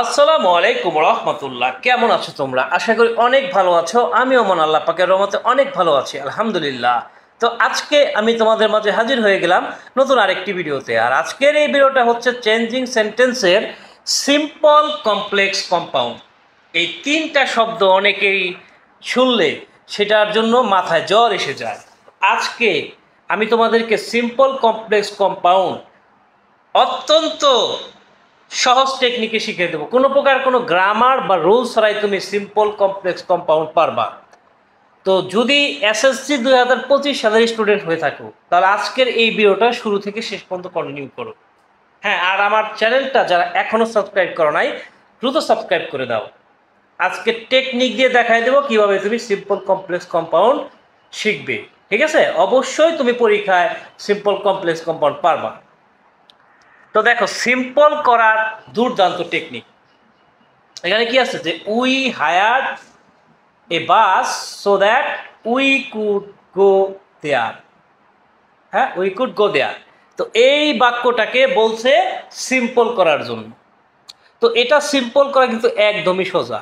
আসসালামু আলাইকুম রহমতুল্লাহ। কেমন আছো তোমরা? আশা করি অনেক ভালো আছো। আমিও মন আল্লাহ পাকের রহমতে অনেক ভালো আছি, আলহামদুলিল্লাহ। তো আজকে আমি তোমাদের মাঝে হাজির হয়ে গেলাম নতুন আরেকটি ভিডিওতে। আর আজকের এই ভিডিওটা হচ্ছে চেঞ্জিং সেন্টেন্সের সিম্পল কমপ্লেক্স কম্পাউন্ড এই তিনটা শব্দ অনেকেই শুনলে সেটার জন্য মাথায় জ্বর এসে যায়। আজকে আমি তোমাদেরকে সিম্পল কমপ্লেক্স কম্পাউন্ড অত্যন্ত সহজ টেকনিকে শিখিয়ে দেবো। কোনো প্রকার কোনো গ্রামার বা রুলস ছাড়াই তুমি সিম্পল কমপ্লেক্স কম্পাউন্ড পারবা। তো যদি এসএসসি দুই হাজার পঁচিশ সালের স্টুডেন্ট হয়ে থাকো, তাহলে আজকের এই ভিডিওটা শুরু থেকে শেষ পর্যন্ত কন্টিনিউ করো। হ্যাঁ আর আমার চ্যানেলটা যারা এখনও সাবস্ক্রাইব করো নাই, দ্রুত সাবস্ক্রাইব করে দাও। আজকে টেকনিক দিয়ে দেখাই দেবো কীভাবে তুমি সিম্পল কমপ্লেক্স কম্পাউন্ড শিখবে। ঠিক আছে? অবশ্যই তুমি পরীক্ষায় সিম্পল কমপ্লেক্স কম্পাউন্ড পারবা। তো দেখো সিম্পল করার দুর্দান্ত টেকনিক এখানে কি আছে? যে we hire a bus so that we could go there হ্যাঁ উই কুড গো দেয়ার তো এই বাক্যটাকে বলছে সিম্পল করার জন্য। তো এটা সিম্পল করা কিন্তু একদমই সোজা।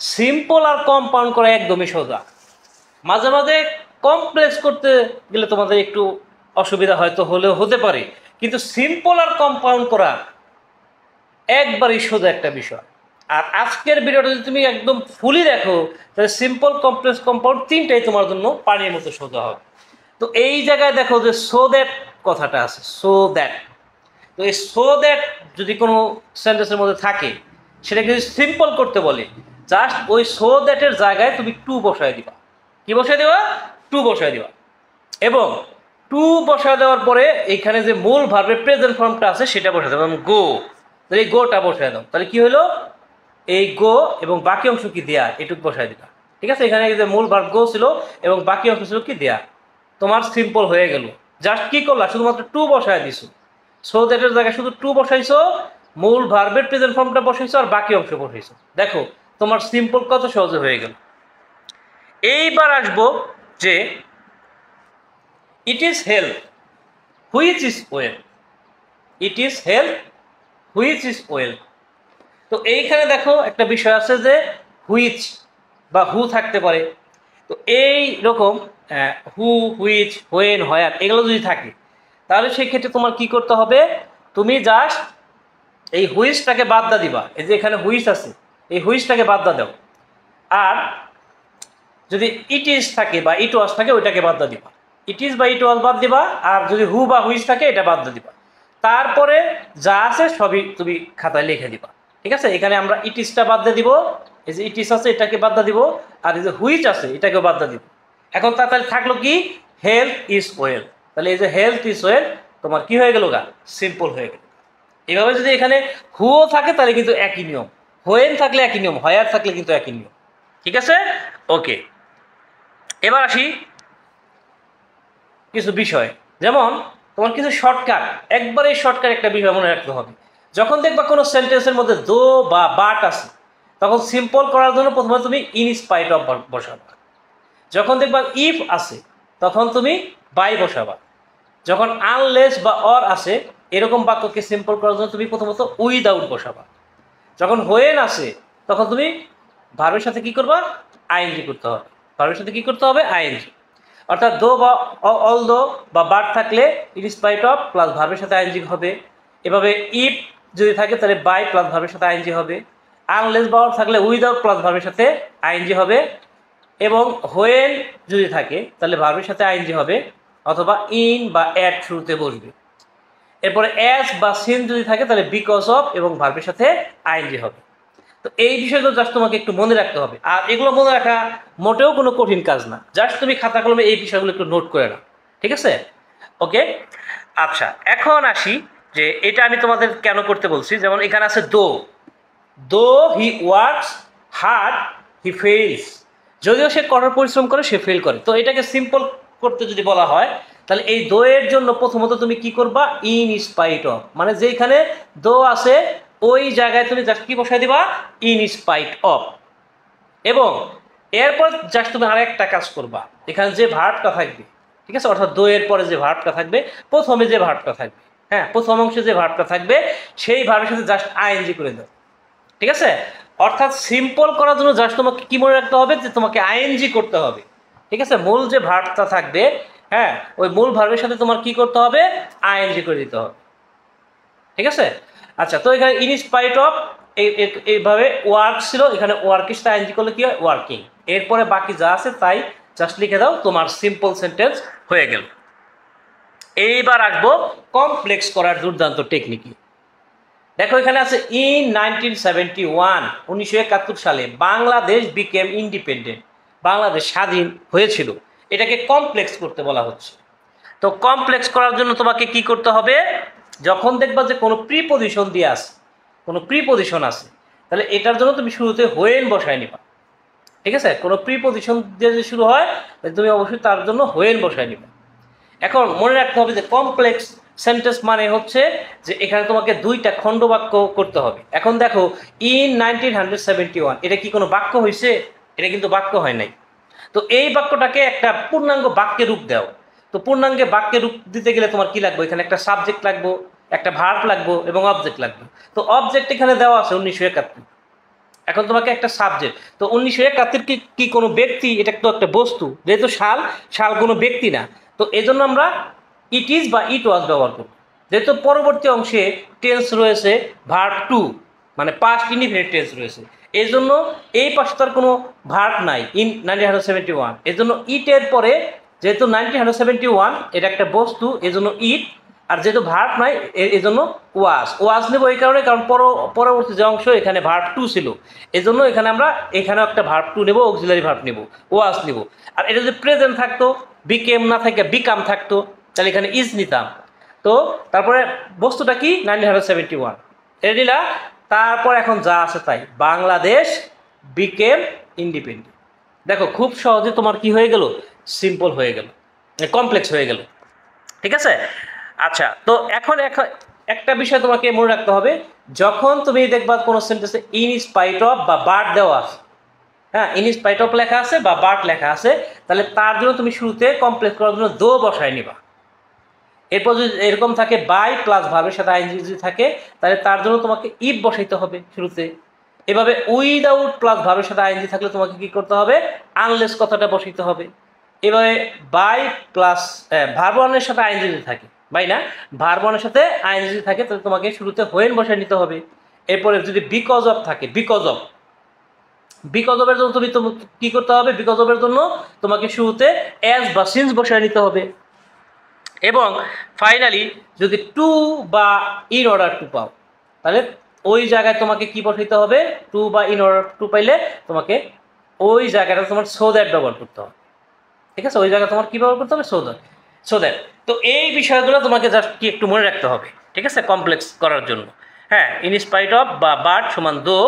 সিম্পল আর কম্পাউন্ড করা একদমই সোজা। মাঝে মাঝে কমপ্লেক্স করতে গেলে তোমাদের একটু অসুবিধা হয়তো হলেও হতে পারে। কিন্তু সিম্পল আর কম্পাউন্ড করা একবারই সোজা একটা বিষয়। আর আজকের ভিডিওটা যদি তুমি একদম ফুলি দেখো, তাহলে সিম্পল কমপ্লেক্স কম্পাউন্ড তিনটাই তোমার জন্য পানির মতো সোজা হবে। তো এই জায়গায় দেখো যে সো দ্যাট কথাটা আছে সো দ্যাট তো এই সো দ্যাট যদি কোনো সেন্টেন্সের মধ্যে থাকে, সেটাকে যদি সিম্পল করতে বলে জাস্ট ওই সো দ্যাটের জায়গায় তুমি টু বসায় দিবা। কি বসায় দেবা? টু বসায় দিবা। এবং টু বসায় দেওয়ার পরে এখানে যে মূল ভার্বের প্রেজেন্ট ফর্মটা আছে, সেটা বসায় দেবো। গো তাহলে এই গোটা বসায় দাও। তাহলে কি হলো? এই গো এবং বাকি অংশ কি দেয়া? এটুকু বসায় দিবা ঠিক আছে? এখানে যে মূল ভার্ব গো ছিল এবং বাকি অংশ ছিল কি দেয়া? তোমার সিম্পল হয়ে গেল। জাস্ট কি করলা? শুধুমাত্র টু বসায় দিছো। সো দ্যাটের জায়গায় শুধু টু বসাইছো, মূল ভার্বের প্রেজেন্ট ফর্মটা বসাইছো আর বাকি অংশ বসাইছো। দেখো, তোমার সিম্পল কত সহজে হয়ে গেল। এইবার আসব যে it is help which is well it is help which is well তো এইখানে দেখো একটা বিষয় আছে যে হুইচ বা হু থাকতে পারে। তো এই রকম হু হুইচ হোয়েন হয়ার এগুলো যদি থাকে, তাহলে সেই ক্ষেত্রে তোমার কি করতে হবে? তুমি জাস্ট এই হুইচটাকে বাদ দা দিবা। এই যে এখানে হুইচ আছে, এই হুইচটাকে বাদ দা দাও। আর যদি ইট ইজ থাকে বা ইট ওয়াজ থাকে, ওইটাকে বাদ দা দিবা। ইট ইজ বা ইট ওয়াজ বাদ দিবা, আর যদি হু বা হুইজ থাকে, এটা বাদ দিবা। তারপরে যা আছে, সবই তুমি খাতায় লিখে দিবা। ঠিক আছে? এখানে আমরা ইট ইজটা বাদ দিয়ে দিব। এই যে ইট ইজ আছে, এটাকে বাদ দা দিব। আর এই যে হুইচ আছে, এটাকেও বাদ দা দিব। এখন তাড়াতাড়ি থাকল কি? হেলথ ইজ ওয়েল তাহলে এই যে হেলথ ইজ ওয়েল তোমার কি হয়ে গেল গা? সিম্পল হয়ে গেল। এভাবে যদি এখানে হুও থাকে, তাহলে কিন্তু একই নিয়ম। হোয়েন থাকলে একই নিয়ম হয়ার থাকলে কিন্তু একই নিয়ম। ঠিক আছে? ওকে এবার আসি কিছু বিষয়। যেমন, তোমার কিছু শর্টকাট একবারে শর্টকাট একটা বিষয় মনে রাখতে হবে। যখন দেখবা কোনো সেন্টেন্সের মধ্যে দো বা বাট আছে, তখন সিম্পল করার জন্য প্রথমে তুমি ইনস্পাইট অফ বসাবা। যখন দেখবা ইফ আছে, তখন তুমি বাই বসাবা। যখন আনলেস বা অর আছে, এরকম বাক্যকে সিম্পল করার জন্য তুমি প্রথমত উইদাউট বসাবা। যখন হোয়েন আছে, তখন তুমি ভার্বের সাথে কি করবা? আইএনজি করতে হবে। ভার্বের সাথে কি করতে হবে? আইএনজি অর্থাৎ দো বা অল দো বা বার থাকলে ইনস্পাইট অফ প্লাস ভার্বের সাথে আইএনজি হবে। এভাবে ইফ যদি থাকে তাহলে বাই প্লাস ভার্বের সাথে আইএনজি হবে। আনলেস বা থাকলে উইদাউট প্লাস ভার্বের সাথে আইএনজি হবে। এবং হোয়েন যদি থাকে তাহলে ভার্বের সাথে আইএনজি হবে অথবা ইন বা অ্যাট থ্রুতে বসবে। এরপরে অ্যাস বা সিন যদি থাকে তাহলে বিকজ অফ এবং ভার্বের সাথে আইএনজি হবে। তো এই বিষয়গুলো জাস্ট তোমাকে একটু মনে রাখতে হবে। আর এগুলো মনে রাখা মোটেও কোনো কঠিন কাজ না। জাস্ট তুমি খাতা কলমে এই বিষয়গুলো একটু নোট করে নাও। ঠিক আছে? ওকে আচ্ছা এখন আসি যে এটা আমি তোমাদের কেন করতে বলছি। যেমন এখানে আছে though. Though he works hard, he fails যদিও সে কঠোর পরিশ্রম করে, সে ফেল করে। তো এটাকে সিম্পল করতে যদি বলা হয়, তাহলে এই দোয়ের জন্য প্রথমত তুমি কি করবা? In spite of. মানে যেখানে দো আছে ওই জায়গায় তুমি জাস্ট কি বসাই দিবা? ইন স্পাইট অফ এবং এরপর জাস্ট তুমি আরেকটা কাজ করবা। এখানে যে ভার্বটা থাকবে, ঠিক আছে? অর্থাৎ দোয়ের পরে যে ভার্বটা থাকবে, প্রথমে যে ভার্বটা থাকবে হ্যাঁ? প্রথম অংশে যে ভার্বটা থাকবে, সেই ভার্বের সাথে জাস্ট আইএনজি করে দাও। ঠিক আছে? অর্থাৎ সিম্পল করার জন্য জাস্ট তোমাকে কি মনে রাখতে হবে? যে তোমাকে আইএনজি করতে হবে। ঠিক আছে? মূল যে ভার্বটা থাকবে হ্যাঁ? ওই মূল ভার্বের সাথে তোমার কি করতে হবে? আইএনজি করে দিতে হবে। ঠিক আছে? আচ্ছা তো এখানে ইনস্পাইট অফ এইভাবে ওয়ার্ক ছিল, এখানে ওয়ার্কের সাথে আইএনজি করলে কি হয়? ওয়ার্কিং। এরপরে বাকি যা আছে তাই জাস্ট লিখে দাও, তোমার সিম্পল সেন্টেন্স হয়ে গেল। এইবার আসব কমপ্লেক্স করার দুর্দান্ত টেকনিকই দেখো, এখানে আছে ইন নাইনটিন সেভেন্টি ওয়ান উনিশশো একাত্তর সালে বাংলাদেশ বিকেম ইন্ডিপেন্ডেন্ট বাংলাদেশ স্বাধীন হয়েছিল। এটাকে কমপ্লেক্স করতে বলা হচ্ছে। তো কমপ্লেক্স করার জন্য তোমাকে কি করতে হবে? যখন দেখবা যে কোনো প্রিপোজিশন দিয়ে আছে কোনো প্রিপোজিশন আছে তাহলে এটার জন্য তুমি শুরুতে হোয়েন বসায় নিবা। ঠিক আছে? কোনো প্রিপোজিশন দিয়ে যদি শুরু হয়, তাহলে তুমি অবশ্যই তার জন্য হোয়েন বসায় নিবা। এখন মনে রাখতে হবে যে কমপ্লেক্স সেন্টেন্স মানে হচ্ছে যে এখানে তোমাকে দুইটা খণ্ডবাক্য করতে হবে। এখন দেখো in nineteen hundred seventy one এটা কি কোনো বাক্য হয়েছে এটা কিন্তু বাক্য হয় নাই। তো এই বাক্যটাকে একটা পূর্ণাঙ্গ বাক্যে রূপ দাও তো পূর্ণাঙ্গে বাক্যে রূপ দিতে গেলে তোমার কি লাগবে? এখানে একটা সাবজেক্ট লাগবো, একটা ভার্ব লাগবো এবং অবজেক্ট লাগবে। তো অবজেক্ট এখানে দেওয়া আছে উনিশশো একাত্তর। এখন তোমাকে একটা সাবজেক্ট তো উনিশশো একাত্তর কি কি কোনো ব্যক্তি, এটা তো একটা বস্তু, যেহেতু শাল শাল কোনো ব্যক্তি না। তো এই জন্য আমরা ইট ইজ বা ইট ওয়াজ ব্যবহার করব। যেহেতু পরবর্তী অংশে টেন্স রয়েছে ভার্ব টু মানে পাস্ট ইনডিফিনিট টেন্স রয়েছে। এই জন্য এই পাশে তার কোনো ভার্ব নাই in nineteen hundred seventy one এই জন্য ইটের পরে যেহেতু নাইনটিন হান্ড্রেড সেভেন্টি ওয়ান এটা একটা বস্তু এই জন্য ইট, আর যেহেতু ভার্ব নাই, এ- এই জন্য ওয়াজ। ওয়াজ নেব এই কারণে, কারণ পর- পরবর্তী যে অংশ, এখানে ভার্ব টু ছিল। এই জন্য এখানে আমরা এখানেও একটা ভার্ব টু নেব অক্সিলারি ভার্ব নেব, ওয়াজ নেব। আর এটা যদি প্রেজেন্ট থাকতো বিকেম না থাকে বিকাম থাকতো, তাহলে এখানে ইজ নিতাম। তো, তারপরে বস্তুটা কি? নাইনটিন হান্ড্রেড সেভেন্টি ওয়ান এটা নিলা তারপর এখন যা আছে তাই। বাংলাদেশ বিকেম ইন্ডিপেন্ডেন্ট দেখো, খুব সহজে তোমার কি হয়ে গেল? সিম্পল হয়ে গেল। কমপ্লেক্স হয়ে গেল। ঠিক আছে? আচ্ছা তো এখন এখন একটা বিষয় তোমাকে মনে রাখতে হবে। যখন তুমি দেখবা কোনো সেন্টেন্সে ইন স্পাইট অফ বা বার্ড দেওয়া আছে হ্যাঁ ইন স্পাইট অফ লেখা আছে বা বার্ড লেখা আছে, তাহলে তার জন্য তুমি শুরুতে কমপ্লেক্স করার জন্য দো বসায় নিবা। এরপর যদি এরকম থাকে বাই প্লাস ভাবের সাথে আইনজি যদি থাকে, তাহলে তার জন্য তোমাকে ইফ বসাইতে হবে শুরুতে। এভাবে উইদাউট প্লাস ভাবের সাথে আইনজি থাকলে তোমাকে কি করতে হবে? আনলেস কথাটা বসাইতে হবে। এভাবে বাই প্লাস ভার্বনের সাথে আইনজি যদি থাকে বাই না? ভার্বনের সাথে আইনজি যদি থাকে, তাহলে তোমাকে শুরুতে হোয়েন বসায় নিতে হবে। এরপরে যদি বিকজ অফ থাকে বিকজ অফ বিকজ অফের জন্য তুমি কি করতে হবে? বিকজ অফের জন্য তোমাকে শুরুতে অ্যাজ বা সিন্স বসায় নিতে হবে। এবং ফাইনালি যদি টু বা ইন অর্ডার টু পাও, তাহলে ওই জায়গায় তোমাকে কি বসাইতে হবে? টু বা ইন অর্ডার টু পাইলে তোমাকে ওই জায়গাটা তোমার সো দ্যাট ব্যবহার করতে হবে। ঠিক আছে? ওই জায়গায় তোমার কী ব্যবহার করতে হবে? সো দ্যাট সো দ্যাট তো এই বিষয়গুলো তোমাকে জাস্ট কি একটু মনে রাখতে হবে, ঠিক আছে? কমপ্লেক্স করার জন্য। হ্যাঁ ইন স্পাইট অফ বা বাট সমান দো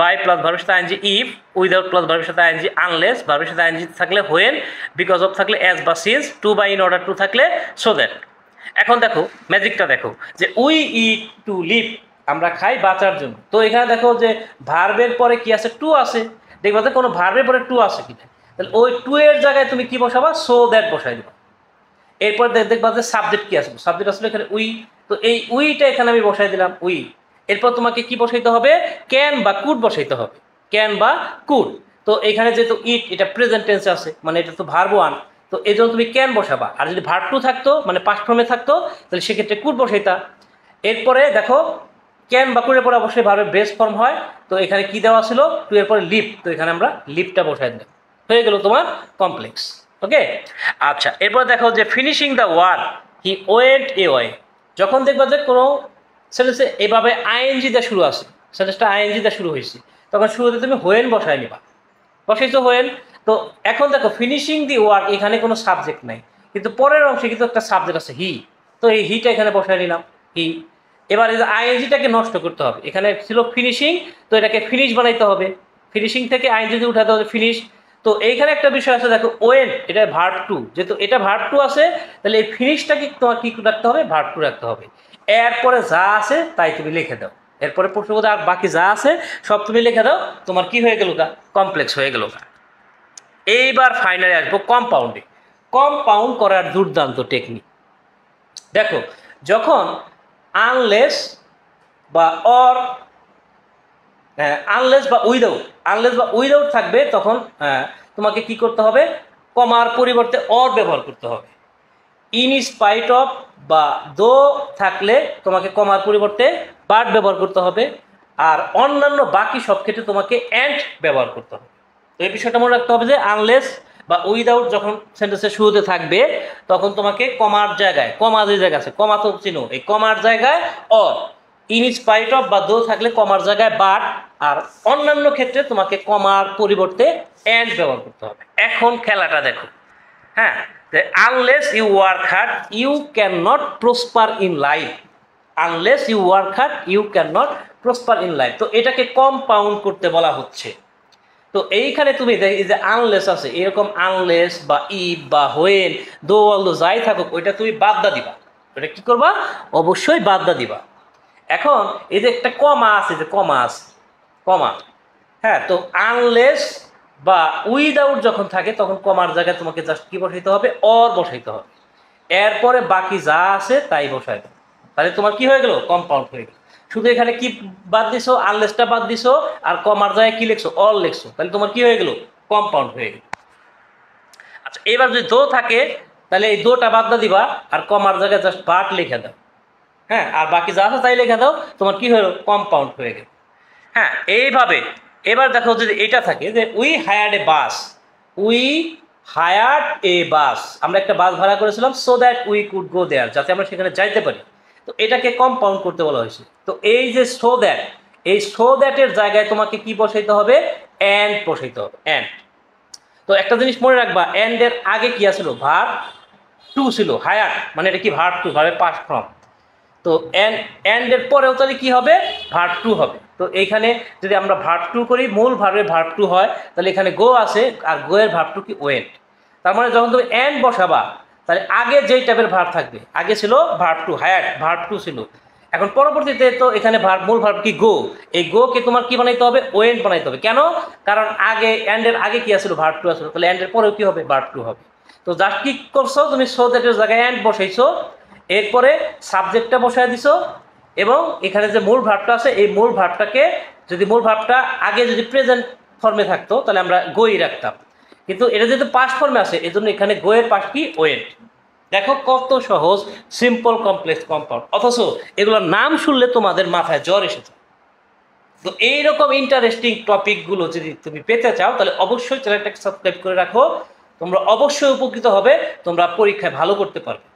বাই প্লাস ভার্বের সাথে আইনজি ইফ উইদাউট প্লাস ভার্বের সাথে আইনজি আনলেস ভার্বের সাথে আইনজি থাকলে হোয়েন বিকজ অফ থাকলে অ্যাজ বা since to by in order to থাকলে সো দ্যাট এখন দেখো ম্যাজিকটা দেখো, যে উই ই টু লিভ আমরা খাই বাঁচার জন্য। তো এখানে দেখো যে ভার্বের পরে কি আছে? টু আছে। দেখবা কোনো ভার্বের পরে টু আছে কিনা। তাহলে ওই টু এর জায়গায় তুমি কি বসাবা? সো দ্যাট বসাই দিবা। এরপর দেখ- দেখবা যে সাবজেক্ট কি আসবে সাবজেক্ট আসলে এখানে উই তো এই উইটা এখানে আমি বসাই দিলাম উই এরপর তোমাকে কি বসাইতে হবে? ক্যান বা কুড বসাইতে হবে। ক্যান বা কুড তো এখানে যেহেতু ইট এটা প্রেজেন্ট টেন্স আছে মানে এটা তো ভার্ব ওয়ান তো এই জন্য তুমি ক্যান বসাবা। আর যদি ভার্ব টু থাকতো মানে পাস্ট ফর্মে থাকতো, তাহলে সেক্ষেত্রে কুড বসাইতা। এরপরে দেখো ক্যান বা কুডের পরে অবশ্যই ভার্বের বেস ফর্ম হয়। তো এখানে কি দেওয়া ছিল? টু এর পরে লিপ তো এখানে আমরা লিপটা বসাই দিলাম। হয়ে গেল তোমার কমপ্লেক্স ওকে আচ্ছা এরপর দেখো যে finishing the word he went a way যখন দেখবা যে কোনো সেন্টেন্সে এভাবে আইএনজি দিয়ে শুরু আছে সেন্টেন্সটা আইএনজি দিয়ে শুরু হয়েছে, তখন শুরুতে তুমি হোয়েন বসায় নিবা। বসাইছো হোয়েন তো এখন দেখো ফিনিশিং দি ওয়ার্ক এখানে কোনো সাবজেক্ট নাই, কিন্তু পরের অংশে কিন্তু একটা সাবজেক্ট আছে হি তো এই হিটা এখানে বসায় নিলাম হি এবার এই আইএনজিটাকে নষ্ট করতে হবে, এখানে ছিল ফিনিশিং তো এটাকে ফিনিশ বানাইতে হবে। ফিনিশিং থেকে আইএনজি উঠাতে হবে ফিনিশ তো এইখানে একটা বিষয় আছে, দেখো ওয়েন এটা ভার্ব টু যেহেতু এটা ভার্ব টু আছে, তাহলে এই ফিনিশটাকে তোমার কি রাখতে হবে? ভার্ব টু রাখতে হবে। এরপরে যা আছে, তাই তুমি লিখে দাও। এরপরে প্রশ্নবোধ আর বাকি যা আছে, সব তুমি লিখে দাও। তোমার কি হয়ে গেল গা? কমপ্লেক্স হয়ে গেল গা। এইবার ফাইনালি আসব কম্পাউন্ডে কম্পাউন্ড করার দুর্দান্ত টেকনিক দেখো, যখন আনলেস বা অর আনলেস বা উইদাউট আনলেস বা উইদাউট থাকবে তখন আহ, তোমাকে কি করতে হবে? কমার পরিবর্তে অর ব্যবহার করতে হবে। ইন স্পাইট অফ বা দো থাকলে তোমাকে কমার পরিবর্তে বাট ব্যবহার করতে হবে। আর অন্যান্য বাকি সব ক্ষেত্রে তোমাকে অ্যান্ড ব্যবহার করতে হবে। তো এই বিষয়টা মনে রাখতে হবে যে আনলেস বা উইদাউট যখন সেন্টেন্সের শুরুতে থাকবে তখন তোমাকে কমার জায়গায় কমা যে জায়গা আছে কমা তো চিনো এই কমার জায়গায় অর ইন স্পাইট অফ বা দো থাকলে কমার জায়গায় বাট আর অন্যান্য ক্ষেত্রে তোমাকে কমার পরিবর্তে অ্যান্ড ব্যবহার করতে হবে। এখন খেলাটা দেখো। হ্যাঁ unless you work hard you can not prosper in life unless you work hard you can not prosper in life তো এটাকে কম্পাউন্ড করতে বলা হচ্ছে। তো এইখানে তুমি যে আনলেস আছে, এরকম আনলেস বা ইফ বা হোয়েন দো অল দো যাই থাকুক, ওইটা তুমি বাদ দা দিবা। ওটা কি করবা? অবশ্যই বাদ দা দিবা। এখন এই যে একটা কমা আছে, যে কমা আছে কমা। হ্যাঁ তো আনলেস বা উইদাউট যখন থাকে, তখন কমার জায়গায় তোমাকে জাস্ট কি বসাইতে হবে? অর বসাইতে হবে। এরপরে বাকি যা আছে, তাই বসাই তাহলে তোমার কি হয়ে গেল? কম্পাউন্ড হয়ে গেল। শুধু এখানে কি বাদ দিছো? আনলেসটা বাদ দিছো, আর কমার জায়গায় কি লিখছো? অল লিখছো। তাহলে তোমার কি হয়ে গেল? কম্পাউন্ড হয়ে গেল। আচ্ছা এবার যদি দো থাকে, তাহলে এই দোটা বাদ দা দিবা, আর কমার জায়গায় জাস্ট বাট লিখে দাও। হ্যাঁ আর বাকি যা আছে তাই লিখে দাও। তোমার কি হলো কম্পাউন্ড হয়ে গেল। হ্যাঁ এইভাবে। এবার দেখো যদি এটা থাকে যে we hired a bus we hired a bus আমরা একটা বাস ভাড়া করেছিলাম so that we could go there যাতে আমরা সেখানে যাইতে পারি। তো এটাকে কম্পাউন্ড করতে বলা হয়েছে। তো এই যে সো দ্যাট এই সো দ্যাটের জায়গায় তোমাকে কি বসাইতে হবে? অ্যান্ড বসাইতে হবে অ্যান্ড তো একটা জিনিস মনে রাখবা অ্যান্ড এর আগে কি আসলো ভার টু ছিল হায়ার মানে এটা কি ভার টু ভাবে পাস ফ্রম তো অ্যান্ড এর পরেও তাহলে কি হবে? ভার্ব টু হবে। তো এইখানে যদি আমরা ভার্ব টু করি, মূল ভার্বের ভার্ব টু হয়, তাহলে এখানে গো আছে আর গো এর ভার্ব টু কি ওয়েন্ট তার মানে যখন তুমি অ্যান্ড বসাবা, তাহলে আগে যেই টাইপের ভার্ব থাকবে, আগে ছিল verb to hire verb to ছিল। এখন পরবর্তীতে তো এখানে ভার্ব মূল ভার্ব কি গো এই গো কে তোমার কি বানাইতে হবে? ওয়েন্ট বানাইতে হবে। কেন? কারণ আগে অ্যান্ডের আগে কি আসলো ভার্ব টু আসলো তাহলে অ্যান্ডের পরেও কি হবে? ভার্ব টু হবে। তো জাস্ট কি করছ? তুমি সো দ্যাটের জায়গায় অ্যান্ড বসাইছো। এরপরে সাবজেক্টটা বসায় দিছো এবং এখানে যে মূল ভাবটা আছে, এই মূল ভাবটাকে যদি মূল ভাবটা আগে যদি প্রেজেন্ট ফর্মে থাকতো, তাহলে আমরা গোই রাখতাম। কিন্তু এটা যেহেতু পাস ফর্মে আছে এই জন্য এখানে গোয়ের পাশ কি? ওয়েট দেখো কত সহজ সিম্পল কমপ্লেক্স কম্পাউন্ড অথচ এগুলোর নাম শুনলে তোমাদের মাথায় জ্বর এসেছে তো এইরকম ইন্টারেস্টিং টপিকগুলো যদি তুমি পেতে চাও, তাহলে অবশ্যই চ্যানেলটাকে সাবস্ক্রাইব করে রাখো। তোমরা অবশ্যই উপকৃত হবে, তোমরা পরীক্ষায় ভালো করতে পারবে।